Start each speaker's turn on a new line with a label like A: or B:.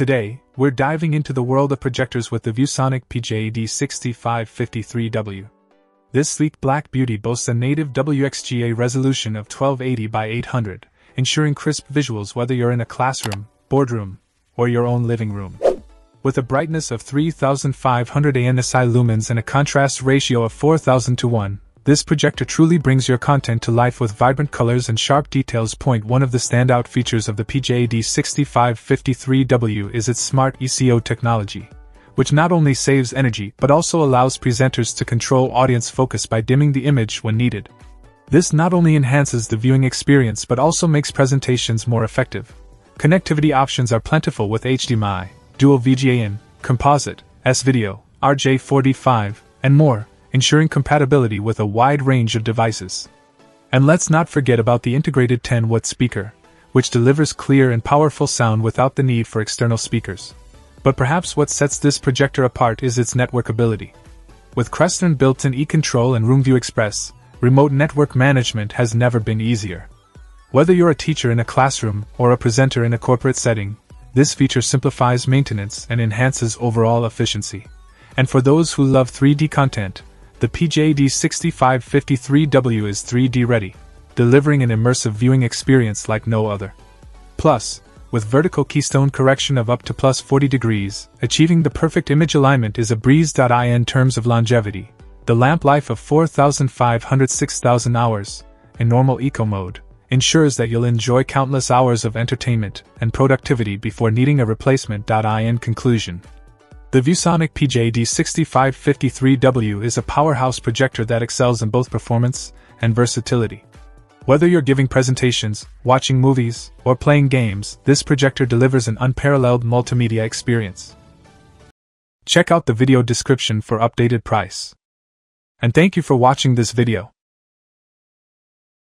A: Today, we're diving into the world of projectors with the ViewSonic PJD6553W. This sleek black beauty boasts a native WXGA resolution of 1280 by 800, ensuring crisp visuals whether you're in a classroom, boardroom, or your own living room. With a brightness of 3500 ANSI lumens and a contrast ratio of 4000 to 1, this projector truly brings your content to life with vibrant colors and sharp details. Point one of the standout features of the PJD 6553W is its smart ECO technology which not only saves energy but also allows presenters to control audience focus by dimming the image when needed. This not only enhances the viewing experience but also makes presentations more effective. Connectivity options are plentiful with HDMI, dual VGA in, composite, S-Video, RJ45, and more, ensuring compatibility with a wide range of devices. And let's not forget about the integrated 10 watt speaker, which delivers clear and powerful sound without the need for external speakers. But perhaps what sets this projector apart is its networkability. With Crestron built-in eControl and RoomView Express, remote network management has never been easier. Whether you're a teacher in a classroom or a presenter in a corporate setting, this feature simplifies maintenance and enhances overall efficiency. And for those who love 3D content, the PJD6553W is 3D ready, delivering an immersive viewing experience like no other. Plus, with vertical keystone correction of up to plus 40 degrees, achieving the perfect image alignment is a breeze. In terms of longevity, the lamp life of 4,500 6,000 hours, in normal eco mode, ensures that you'll enjoy countless hours of entertainment and productivity before needing a replacement. In conclusion, the ViewSonic PJD6553W is a powerhouse projector that excels in both performance and versatility. Whether you're giving presentations, watching movies, or playing games, this projector delivers an unparalleled multimedia experience. Check out the video description for updated price. And thank you for watching this video.